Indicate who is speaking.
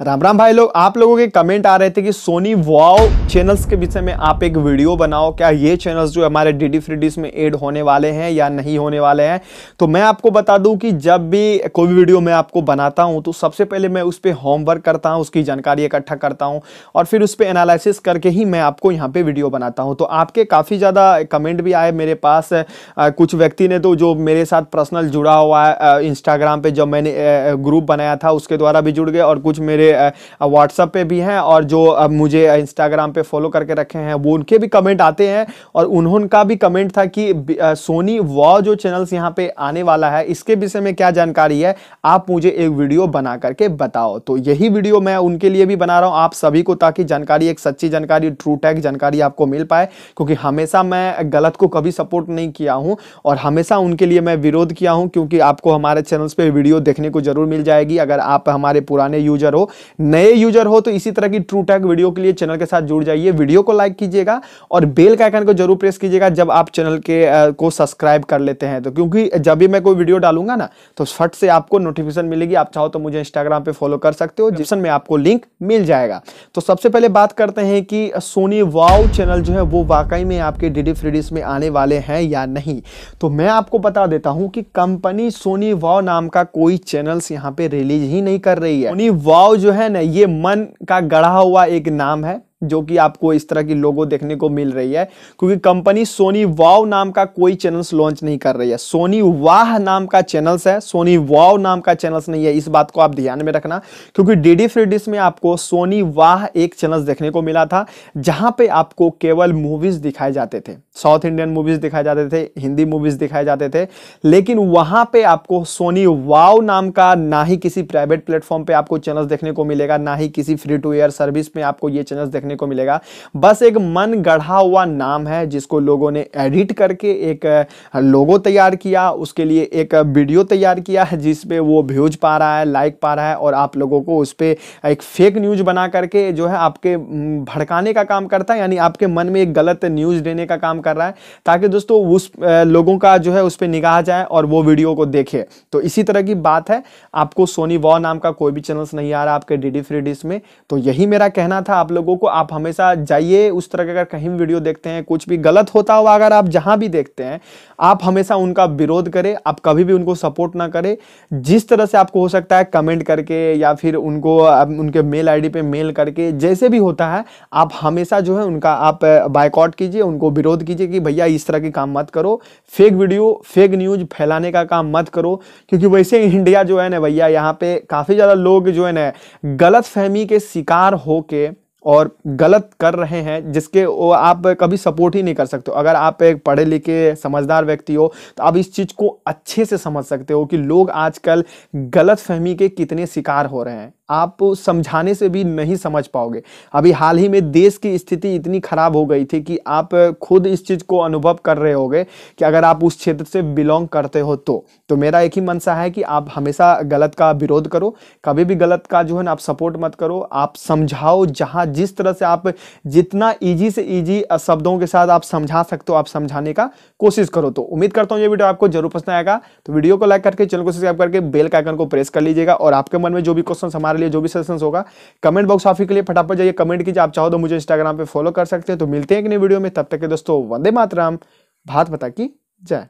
Speaker 1: राम राम भाई लोग, आप लोगों के कमेंट आ रहे थे कि सोनी वाओ चैनल्स के विषय में आप एक वीडियो बनाओ। क्या ये चैनल्स जो हमारे डी डी फ्री डिश में ऐड होने वाले हैं या नहीं होने वाले हैं? तो मैं आपको बता दूँ कि जब भी कोई वीडियो मैं आपको बनाता हूँ तो सबसे पहले मैं उस पर होमवर्क करता हूँ, उसकी जानकारी इकट्ठा करता हूँ और फिर उस पर एनालिसिस करके ही मैं आपको यहाँ पर वीडियो बनाता हूँ। तो आपके काफ़ी ज़्यादा कमेंट भी आए मेरे पास। कुछ व्यक्ति ने तो जो मेरे साथ पर्सनल जुड़ा हुआ है इंस्टाग्राम पर जब मैंने ग्रुप बनाया था, उसके द्वारा भी जुड़ गए और कुछ मेरे व्हाट्सएप पे भी हैं और जो मुझे इंस्टाग्राम पे फॉलो करके रखे हैं, वो उनके भी कमेंट आते हैं और उन्होंने भी कमेंट था कि सोनी वॉ जो चैनल्स यहाँ पे आने वाला है, इसके विषय में क्या जानकारी है, आप मुझे एक वीडियो बना करके बताओ। तो यही वीडियो मैं उनके लिए भी बना रहा हूँ, आप सभी को ताकि जानकारी, एक सच्ची जानकारी ट्रू टैग जानकारी आपको मिल पाए, क्योंकि हमेशा मैं गलत को कभी सपोर्ट नहीं किया हूँ और हमेशा उनके लिए मैं विरोध किया हूँ, क्योंकि आपको हमारे चैनल्स पर वीडियो देखने को ज़रूर मिल जाएगी। अगर आप हमारे पुराने यूज़र हो नए यूज़र हो तो इसी तरह की ट्रू टैग वीडियो के लिए चैनल के साथ जुड़ जाइए। वीडियो को लाइक कीजिएगा और बेल का आइकन को ज़रूर प्रेस कीजिएगा जब आप चैनल के को सब्सक्राइब कर लेते हैं। तो क्योंकि जब भी मैं कोई वीडियो डालूँगा ना तो फट से आपको नोटिफिकेशन मिलेगी। आप चाहो तो मुझे इंस्टाग्राम पे फॉलो कर सकते हो जिसमें में आपको लिंक मिल जाएगा। तो सबसे पहले बात करते हैं कि सोनी वाओ चैनल जो है वो वाकई में आपके डी डी फ्रीडीज में आने वाले हैं या नहीं? तो मैं आपको बता देता हूँ कि कंपनी सोनी वाओ नाम का कोई चैनल्स यहाँ पे रिलीज़ ही नहीं कर रही है। सोनी वाओ जो है ना ये मन का गढ़ा हुआ एक नाम है। जो कि आपको इस तरह की लोगो देखने को मिल रही है, क्योंकि कंपनी सोनी वाव नाम का कोई चैनल्स लॉन्च नहीं कर रही है। सोनी वाह नाम का चैनल्स है सोनी वाव नाम का चैनल्स नहीं है, इस बात को आप ध्यान में रखना, क्योंकि डीडी फ्री डिश में आपको सोनी वाह एक चैनल्स देखने को मिला था, जहाँ पे आपको केवल मूवीज़ दिखाए जाते थे। साउथ इंडियन मूवीज़ दिखाए जाते थे हिंदी मूवीज़ दिखाए जाते थे, लेकिन वहाँ पे आपको सोनी वाव नाम का ना ही किसी प्राइवेट प्लेटफॉर्म पे आपको चैनल्स देखने को मिलेगा, ना ही किसी फ्री टू एयर सर्विस में आपको ये चैनल्स देखने को मिलेगा। बस एक मन गढ़ा हुआ नाम है, जिसको लोगों ने एडिट करके एक लोगो तैयार किया। उसके लिए एक वीडियो तैयार किया है जिसपे वो व्यूज़ पा रहा है, लाइक पा रहा है, और आप लोगों को उस पर एक फेक न्यूज़ बना करके जो है आपके भड़काने का काम करता है, यानी आपके मन में एक गलत न्यूज़ देने का काम कर रहा है, ताकि दोस्तों उस लोगों का जो है उस पर निगाह जाए और वो वीडियो को देखे। तो इसी तरह की बात है। आपको सोनी वॉ नाम का कोई भी चैनल्स नहीं आ रहा आपके डी डी फ्री डिश में। तो यही मेरा कहना था आप लोगों को। आप हमेशा जाइए, उस तरह के अगर कहीं वीडियो देखते हैं, कुछ भी गलत होता हुआ अगर आप जहाँ भी देखते हैं, आप हमेशा उनका विरोध करें, आप कभी भी उनको सपोर्ट ना करें। जिस तरह से आपको हो सकता है कमेंट करके या फिर उनको उनके मेल आईडी पे मेल करके, जैसे भी होता है, आप हमेशा जो है उनका आप बाइकआउट कीजिए, उनको विरोध कीजिए कि भैया इस तरह के काम मत करो। फेक वीडियो, फेक न्यूज़ फैलाने का काम मत करो, क्योंकि वैसे इंडिया जो है ना भैया, यहाँ पे काफ़ी ज़्यादा लोग जो है ना गलत फहमी के शिकार होके और गलत कर रहे हैं, जिसके वो आप कभी सपोर्ट ही नहीं कर सकते अगर आप एक पढ़े लिखे समझदार व्यक्ति हो तो आप इस चीज़ को अच्छे से समझ सकते हो कि लोग आजकल गलत फहमी के कितने शिकार हो रहे हैं। आप समझाने से भी नहीं समझ पाओगे। अभी हाल ही में देश की स्थिति इतनी खराब हो गई थी कि आप खुद इस चीज़ को अनुभव कर रहे होगे कि अगर आप उस क्षेत्र से बिलोंग करते हो तो। तो मेरा एक ही मनसा है कि आप हमेशा गलत का विरोध करो, कभी भी गलत का जो है ना आप सपोर्ट मत करो, आप समझाओ जहाँ जिस तरह से आप जितना ईजी से ईजी शब्दों के साथ आप समझा सकते हो, आप समझाने का कोशिश करो। तो उम्मीद करता हूँ ये वीडियो आपको ज़रूर पसंद आएगा। तो वीडियो को लाइक करके, चैनल को सब्सक्राइब करके बेल का आइकन को प्रेस कर लीजिएगा और आपके मन में जो भी क्वेश्चन हमारे लिए जो भी सजेशन होगा कमेंट बॉक्स ऑफी के लिए फटाफट जाइए कमेंट कीजिए, आप चाहो तो मुझे इंस्टाग्राम पर फॉलो कर सकते हैं। तो मिलते हैं एक नई वीडियो में, तब तक के दोस्तों, वंदे मातराम भात बता की जय।